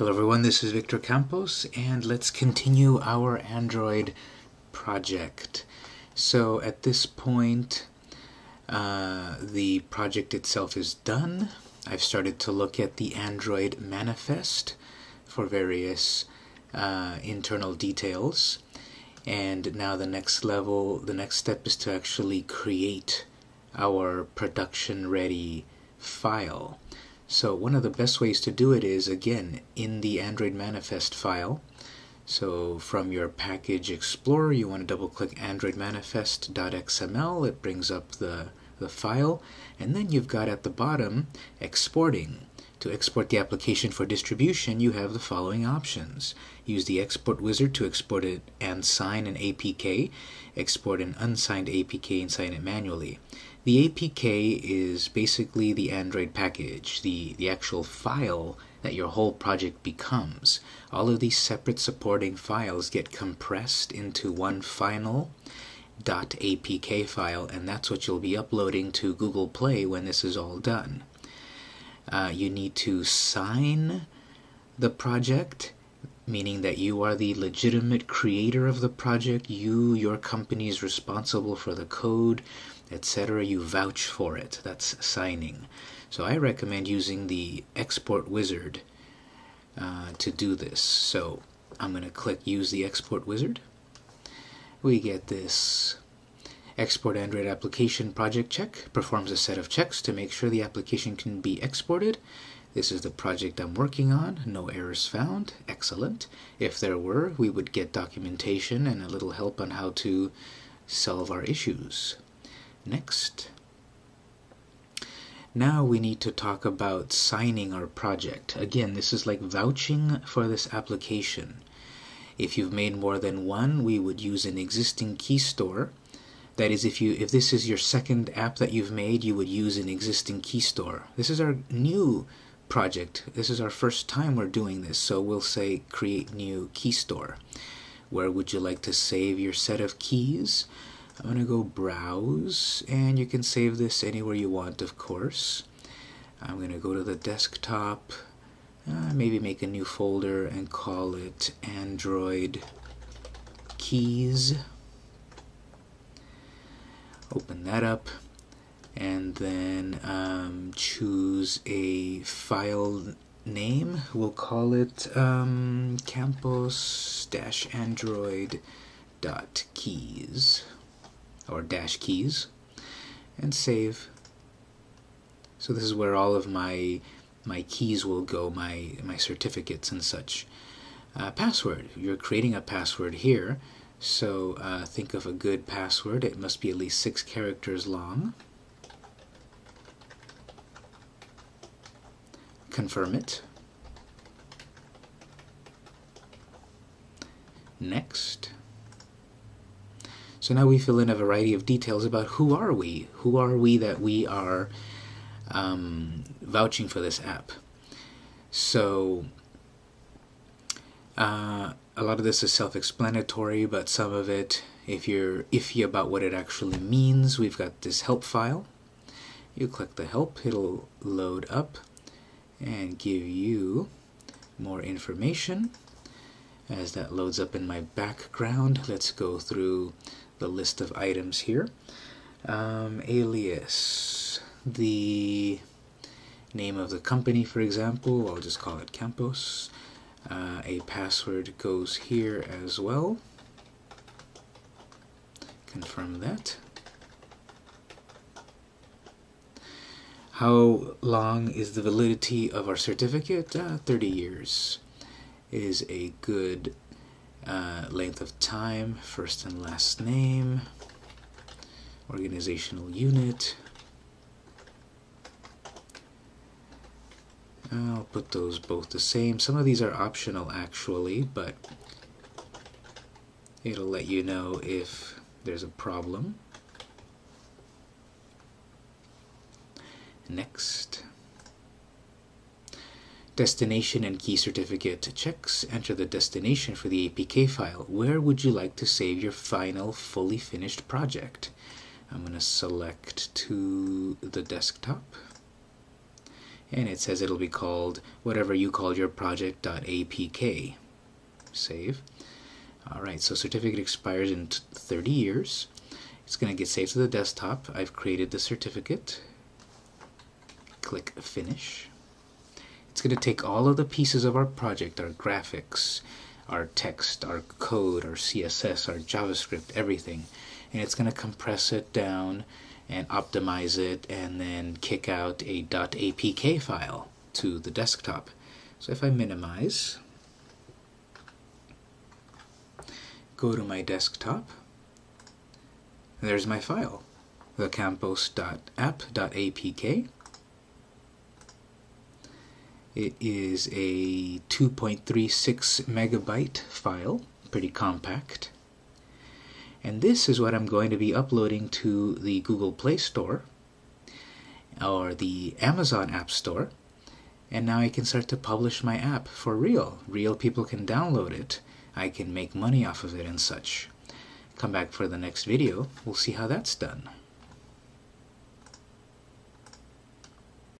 Hello everyone, this is Victor Campos and let's continue our Android project. So at this point uh, the project itself is done. I've started to look at the Android manifest for various uh, internal details and now the next level, the next step is to actually create our production ready file. So one of the best ways to do it is again in the Android manifest file. So from your package explorer you want to double click Android manifest.xml it brings up the, the file and then you've got at the bottom exporting. To export the application for distribution, you have the following options. Use the export wizard to export it and sign an APK. Export an unsigned APK and sign it manually. The APK is basically the Android package, the, the actual file that your whole project becomes. All of these separate supporting files get compressed into one final .apk file and that's what you'll be uploading to Google Play when this is all done. Uh, you need to sign the project meaning that you are the legitimate creator of the project, you, your company is responsible for the code, etc. You vouch for it. That's signing. So I recommend using the export wizard uh, to do this. So I'm going to click use the export wizard. We get this export Android application project check performs a set of checks to make sure the application can be exported. This is the project I'm working on. No errors found. Excellent. If there were, we would get documentation and a little help on how to solve our issues. Next. Now we need to talk about signing our project. Again, this is like vouching for this application. If you've made more than one, we would use an existing key store. That is, if you if this is your second app that you've made, you would use an existing key store. This is our new project. This is our first time we're doing this, so we'll say create new key store. Where would you like to save your set of keys? I'm to go browse and you can save this anywhere you want of course. I'm going to go to the desktop, uh, maybe make a new folder and call it Android Keys. Open that up and then um, choose a file name. We'll call it um, campos-android.keys or dash keys and save. So this is where all of my my keys will go, my my certificates and such. Uh, password. You're creating a password here, so uh, think of a good password. It must be at least six characters long. Confirm it. Next. So now we fill in a variety of details about who are we? Who are we that we are um, vouching for this app? So uh, a lot of this is self-explanatory, but some of it, if you're iffy about what it actually means, we've got this help file. You click the help, it'll load up and give you more information. As that loads up in my background, let's go through the list of items here. Um, alias, the name of the company, for example, I'll just call it Campos. Uh, a password goes here as well. Confirm that. How long is the validity of our certificate? Uh, 30 years is a good uh, length of time, first and last name, organizational unit. I'll put those both the same. Some of these are optional actually, but it'll let you know if there's a problem. Next. Destination and key certificate checks. Enter the destination for the APK file. Where would you like to save your final fully finished project? I'm going to select to the desktop. and it says it'll be called whatever you call your project.apk. Save. Alright, so certificate expires in 30 years. It's going to get saved to the desktop. I've created the certificate. Click Finish. It's going to take all of the pieces of our project, our graphics, our text, our code, our CSS, our JavaScript, everything, and it's going to compress it down and optimize it and then kick out a .apk file to the desktop. So if I minimize, go to my desktop, there's my file, thecampos.app.apk. It is a 2.36 megabyte file, pretty compact. And this is what I'm going to be uploading to the Google Play Store or the Amazon App Store. And now I can start to publish my app for real. Real people can download it. I can make money off of it and such. Come back for the next video. We'll see how that's done.